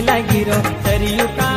लगी सरयू का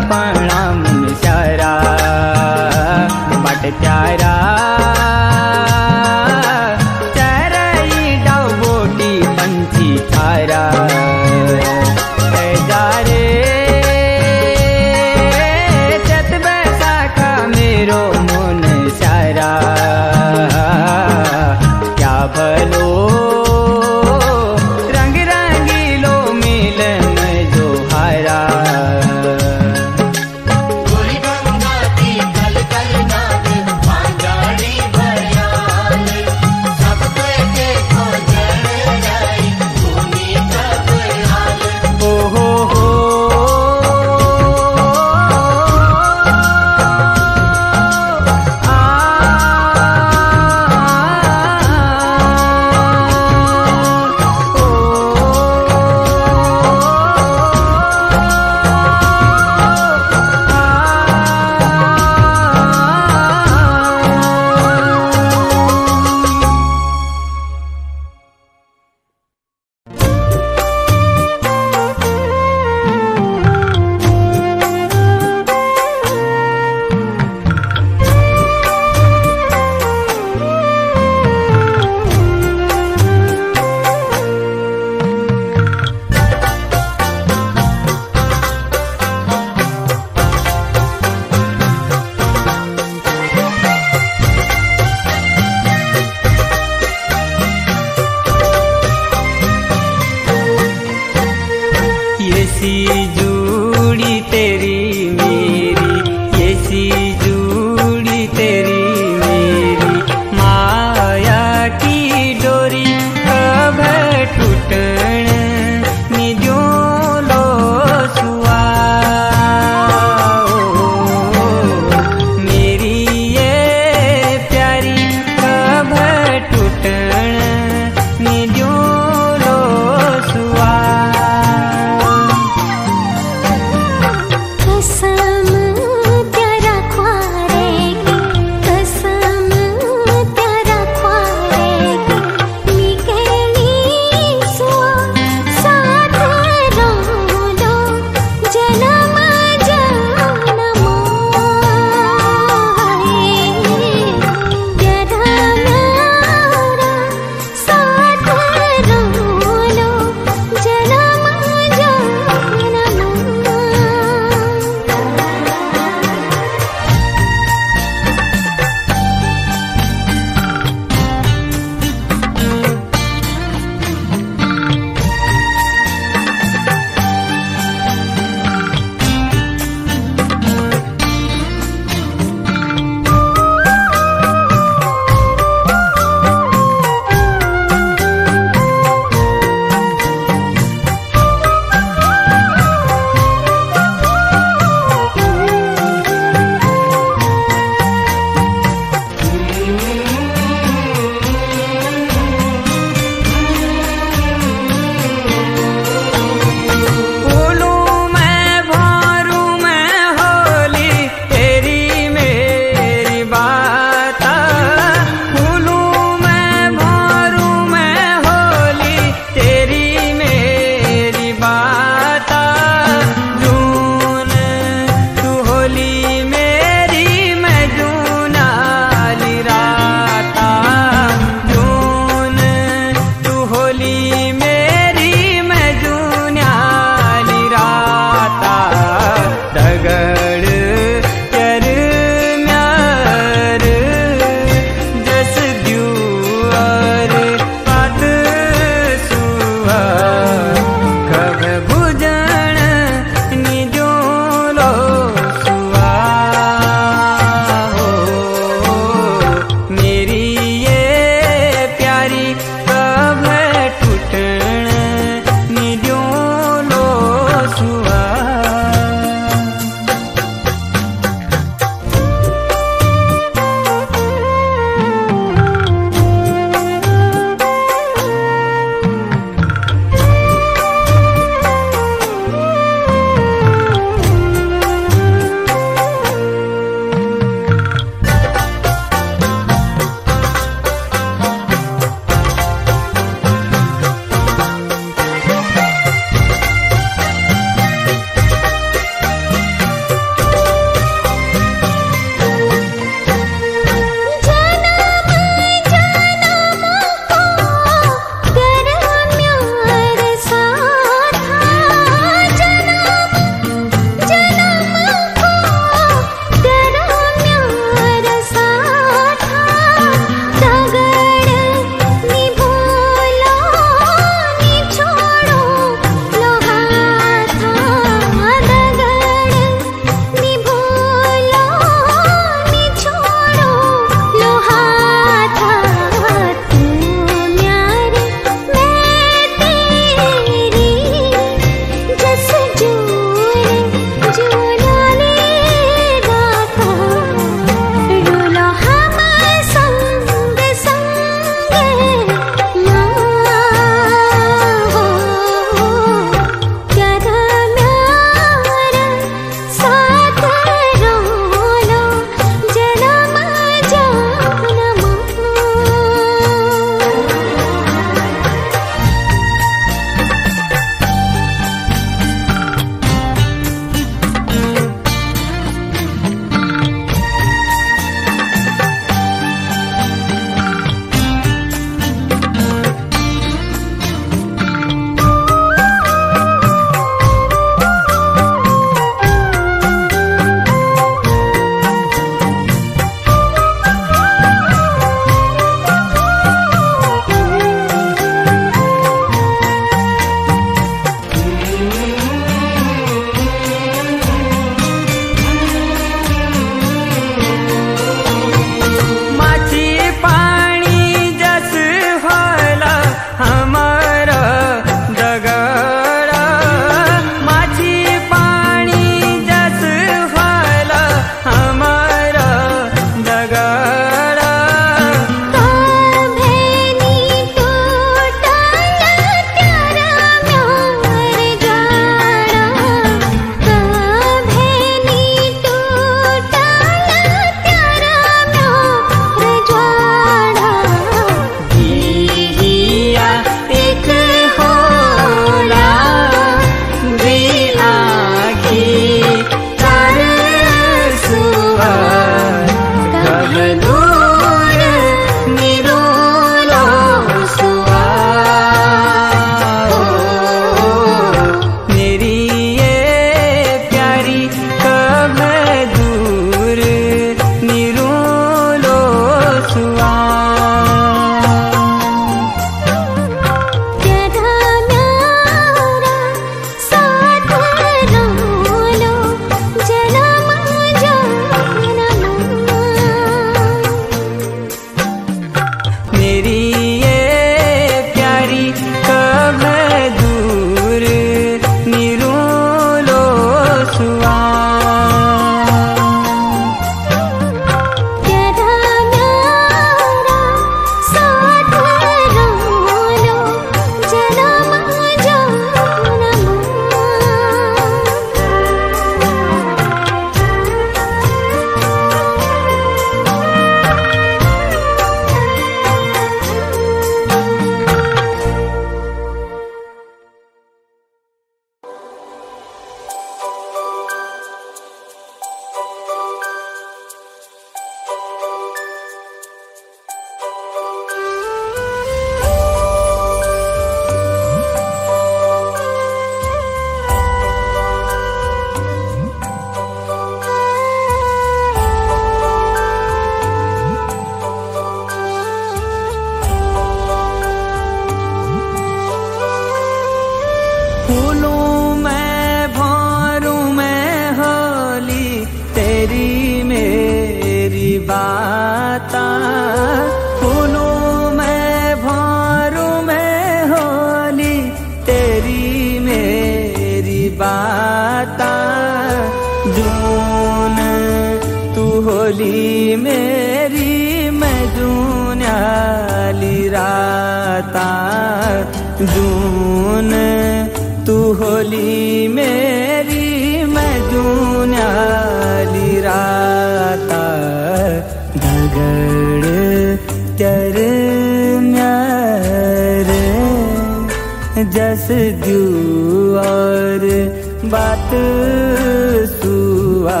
सुआ।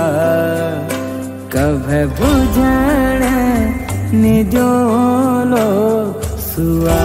कभ बुझण निजोलो सुआ।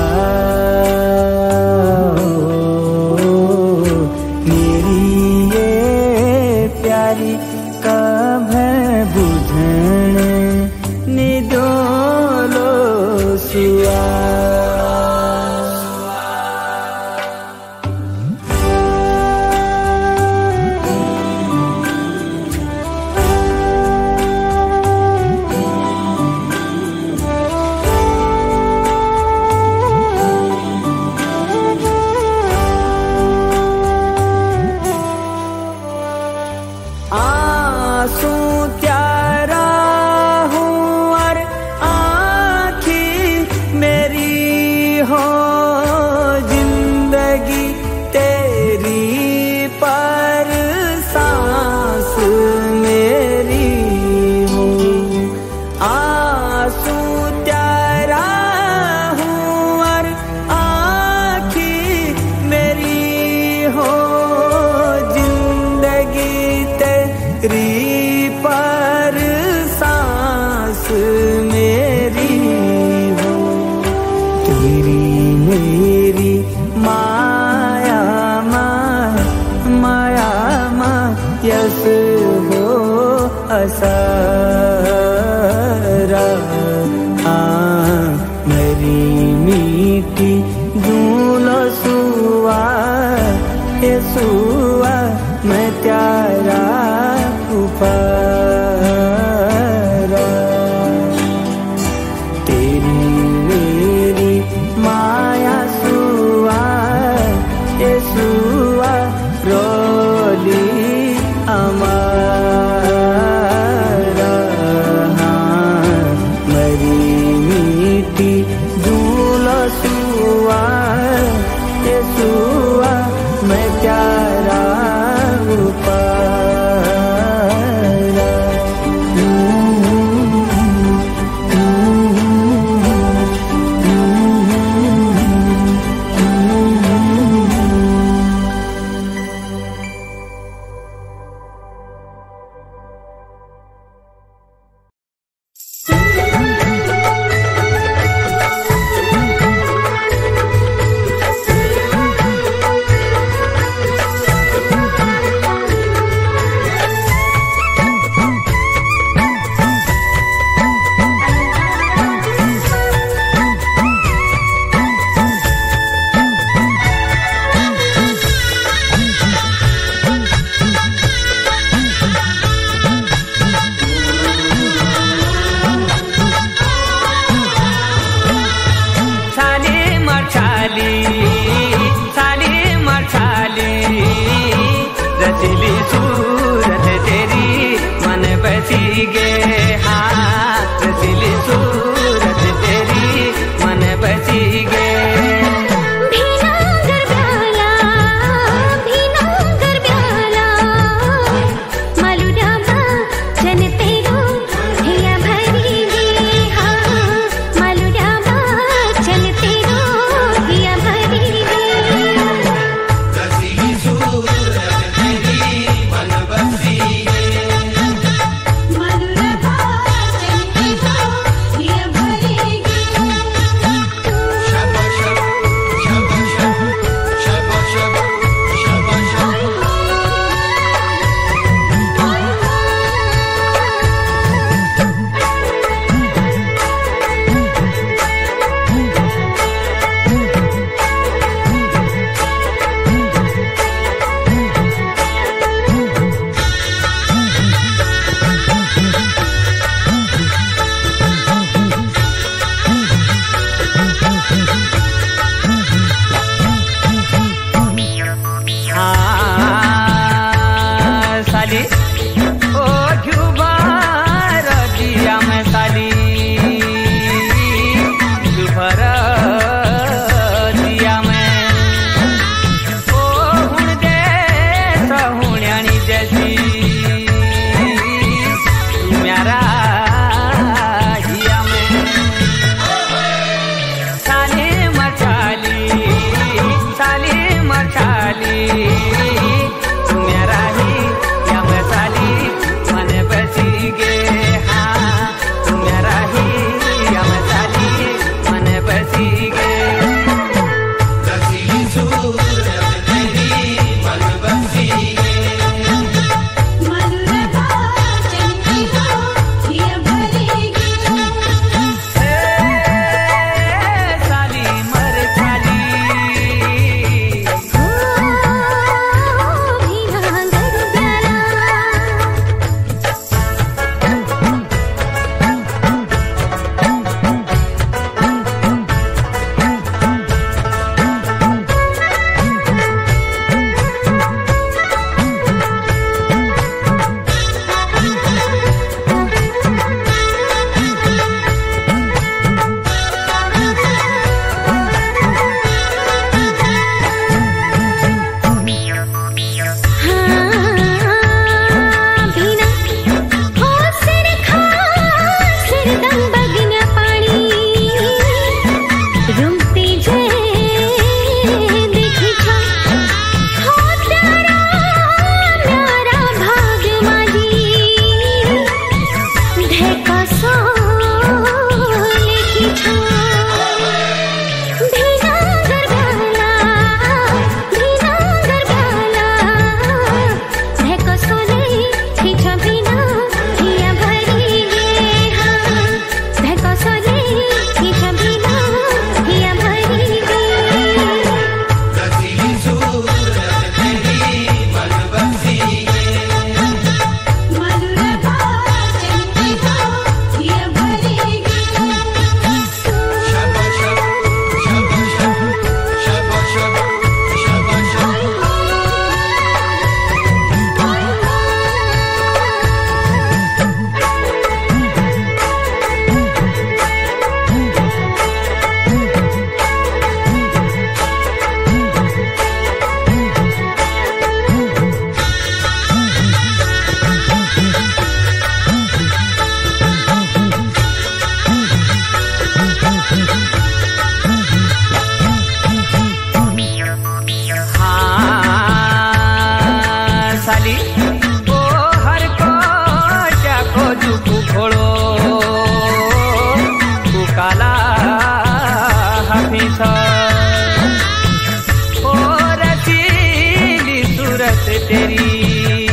मेरी।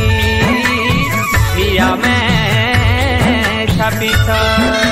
पिया मैं छपिता